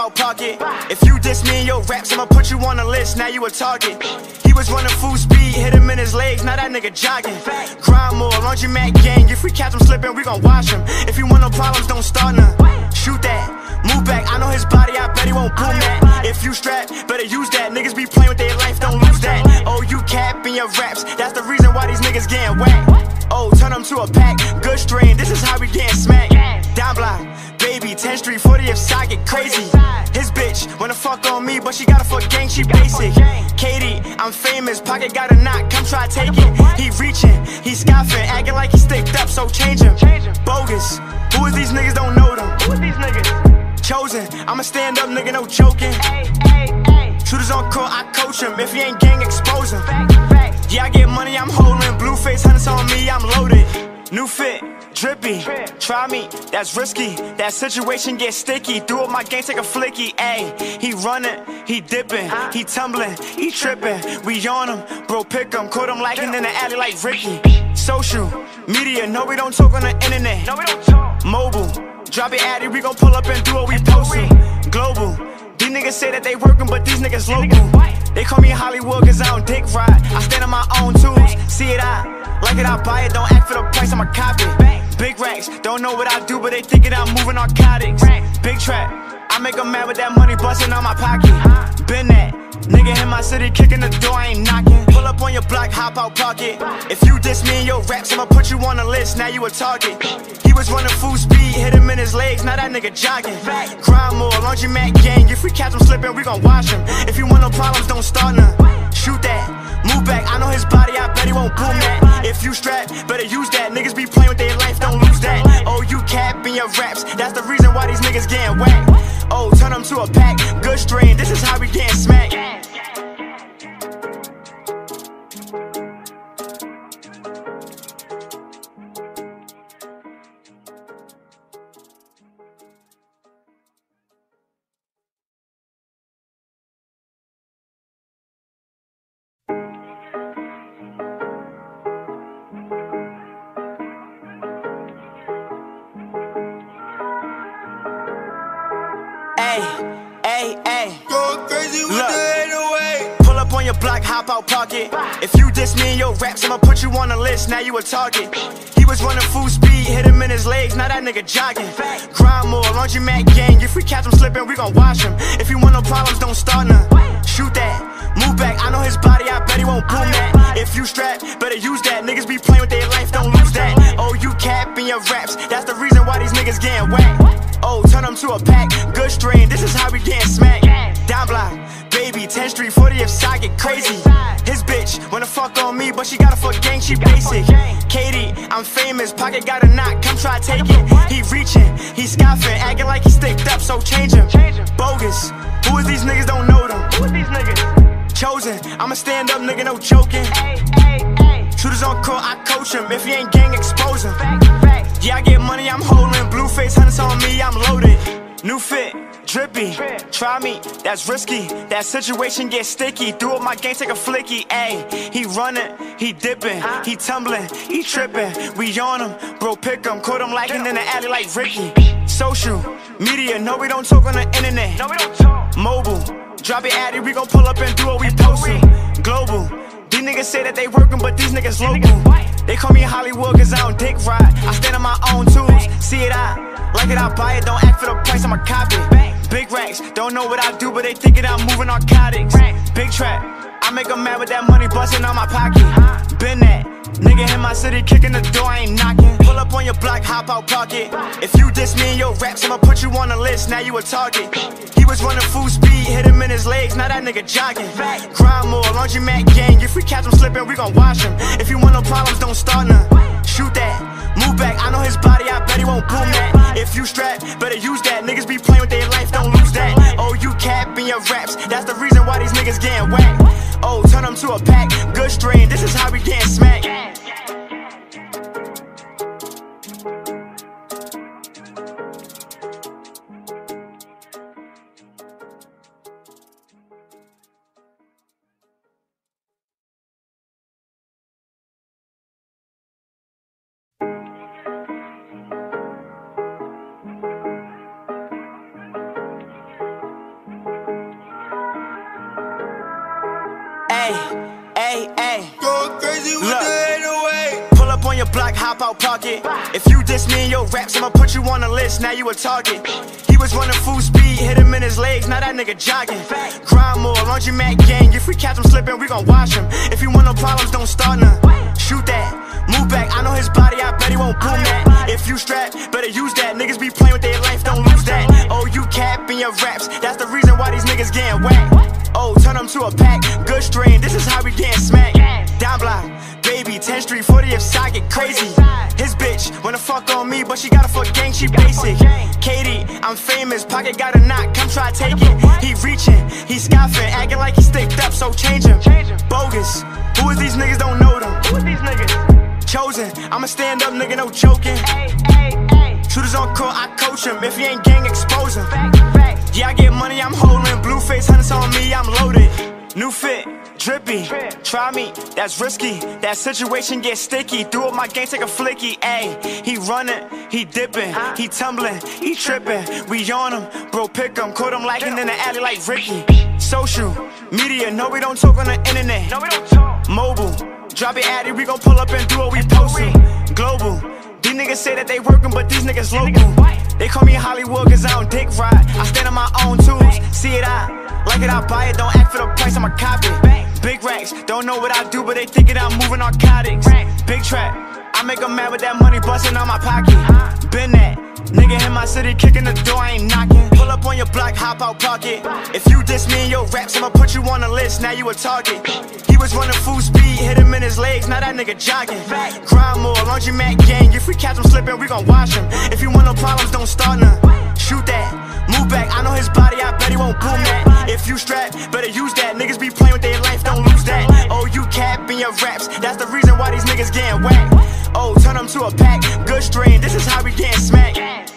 out pocket. If you diss me in your raps, I'ma put you on the list. Now you a target. He was running full speed, hit him in his legs. Now that nigga jogging. Grind more, laundry mat gang. If we catch him slipping, we gon' wash him. If you want no problems, don't start none. Shoot that. Move back, I know his body, I bet he won't boom that. If you strap, better use that. Niggas be playing with their life, don't lose that. Oh, you cap in your raps, that's the reason why these niggas getting whacked. Oh, turn them to a pack, good strain, this is how we getting smacked. Down block, baby, 10th Street, 40th side, get crazy. His bitch wanna fuck on me, but she gotta fuck gang, she basic. Katie, I'm famous, pocket got a knock, come try take it. He reaching, he scoffing, acting like he sticked up, so change him. Bogus, who is these niggas, don't know them. Who is these niggas? Chosen, I'm a stand up nigga, no joking. Shooters on court, I coach him. If he ain't gang, expose him. Yeah, I get money, I'm holding. Blue face hunters on me, I'm loaded. New fit, drippy. Try me, that's risky. That situation get sticky. Do up my game, take a flicky. Ayy, he running, he dipping, he tumbling, he tripping. We on him, bro, pick him. Caught him lacking in the alley like Ricky. Social media, no, we don't talk on the internet. No, we don't talk. Mobile, drop it addy, we gon' pull up and do what we posting. Global. These niggas say that they working, but these niggas local. They call me Hollywood cause I don't dick ride. I stand on my own tools, see it I like it, I buy it, don't act for the price, I'ma cop it. Big racks, don't know what I do, but they thinking I'm moving narcotics. Big trap, I make them mad with that money busting out my pocket. Uh-huh. Been that. Nigga in my city kicking the door, I ain't knocking. Pull up on your block, hop out pocket. If you diss me in your raps, I'ma put you on the list. Now you a target. He was running full speed, hit him in his legs. Now that nigga jogging. Grind more, laundry mat gang. If we catch him slipping, we gon' wash him. If you want no problems, don't start none. Shoot that. Move back, I know his body, I bet he won't boom that. If you strap, better use that. Niggas be playing your raps, that's the reason why these niggas getting whacked. Oh, turn them to a pack, good strain, this is how we getting smacked. Ay, ay, ay. Go crazy with Look. the 808. Pull up on your block, hop out pocket. If you diss me in your raps, I'ma put you on the list. Now you a target. He was running full speed, hit him in his legs. Now that nigga jogging. Grind more, laundry mat gang. If we catch him slipping, we gon' wash him. If you want no problems, don't start none. Shoot that. Move back, I know his body, I bet he won't boom that. If you strap, better use that. Niggas be playing with their life, don't lose that. Oh, you cap in your raps, that's the reason why these niggas getting whacked. Oh, turn them to a pack, good strain, this is how we getting smacked. Down block, baby, 10th Street, 40th side, get crazy. His bitch wanna fuck on me, but she gotta fuck gang, she basic. Katie, I'm famous, pocket got a knock, come try take it. He reaching, he scoffing, acting like he sticked up, so change him. Bogus, who is these niggas, don't know them. Who is these niggas? Chosen, I'm a stand up nigga, no joking. Shooters on court, I coach him. If he ain't gang, expose him. Yeah, I get money, I'm holding. Face hunters on me, I'm loaded. New fit, drippy. Try me, that's risky. That situation get sticky. Do up my game, take a flicky. Ayy, he running, he dipping, he tumbling, he tripping. We on him, bro, pick him. Caught him lacking in the alley like Ricky. Social media, no, we don't talk on the internet. No, we don't talk. Mobile, drop it addy, we gon' pull up and do what we posting. Global. These niggas say that they working, but these niggas local. They call me Hollywood cause I don't dick ride. I stand on my own tools, see it I like it, I buy it, don't act for the price, I'ma cop it. Big racks, don't know what I do, but they thinking I'm moving narcotics. Big trap, I make them mad with that money busting out my pocket. Been that. Nigga in my city kicking the door, I ain't knocking. Pull up on your block, hop out pocket. If you diss me in your raps, I'ma put you on the list. Now you a target. He was running full speed, hit him in his legs. Now that nigga jogging. Grind more, laundry mat gang. If we catch him slipping, we gon' wash him. If you want no problems, don't start none. Shoot that. Move back, I know his body, I bet he won't boom that. If you strap, better use that. Niggas be playing with their life, don't lose that. Oh, you cap in your raps, that's the reason why these niggas getting whacked. Oh, turn them to a pack, good strain, this is how we getting smacked. Ayy, ayy. Going crazy with Look. the 808. Pull up on your block, hop out pocket. If you diss me in your raps, I'ma put you on the list. Now you a target. He was running full speed, hit him in his legs. Now that nigga jogging. Grind more, laundry mat gang. If we catch him slipping, we gon' wash him. If you want no problems, don't start none. Shoot that, move back. I know his body, I bet he won't boom that. If you strap, better use that. Niggas be playing with their life, don't lose that. Oh, you capping your raps. That's the reason why these niggas getting whacked. Oh, turn them to a pack. Good strain, this is how we getting smacked. Down block, baby, 10th Street, 40th side, get crazy. His bitch wanna fuck on me, but she gotta fuck gang, she basic. Katie, I'm famous, pocket got a knock, come try take it. He reaching, he scoffing, acting like he sticked up, so change him. Bogus, who is these niggas? Don't know them. Chosen, I'm a stand up nigga, no joking. Shooters on court, I coach him. If he ain't gang, expose him. Yeah, I get money, I'm holding. Blue face hunters on me, I'm loaded. New fit, drippy. Try me, that's risky. That situation get sticky. Do up my game, take a flicky. Ayy, he running, he dipping, he tumbling, he tripping. We on him, bro, pick him. Caught him lacking in the alley like Ricky. Social, media, no, we don't talk on the internet. No, we don't talk. Mobile, drop it at it, we gon' pull up and do what we postin'. Global. These niggas say that they working, but these niggas local. They call me Hollywood cause I don't dick ride. I stand on my own tools. See it, I like it, I buy it. Don't act for the price, I'ma cop it. Big racks, don't know what I do, but they thinking I'm moving narcotics. Big trap, I make make 'em mad with that money busting on my pocket. Been that. Nigga in my city kicking the door, I ain't knocking. Pull up on your block, hop out pocket. If you diss me in your raps, I'ma put you on the list. Now you a target. He was running full speed, hit him in his legs. Now that nigga jogging. Grind more, laundry mat gang. If we catch him slipping, we gon' wash him. If you want no problems, don't start none. Shoot that, move back. I know his body, I bet he won't boom that. If you strap, better use that. Niggas be playing with their life, don't lose that. Oh, you capping your raps. That's the reason why these niggas getting whacked to a pack. Good strain, this is how we get smacked.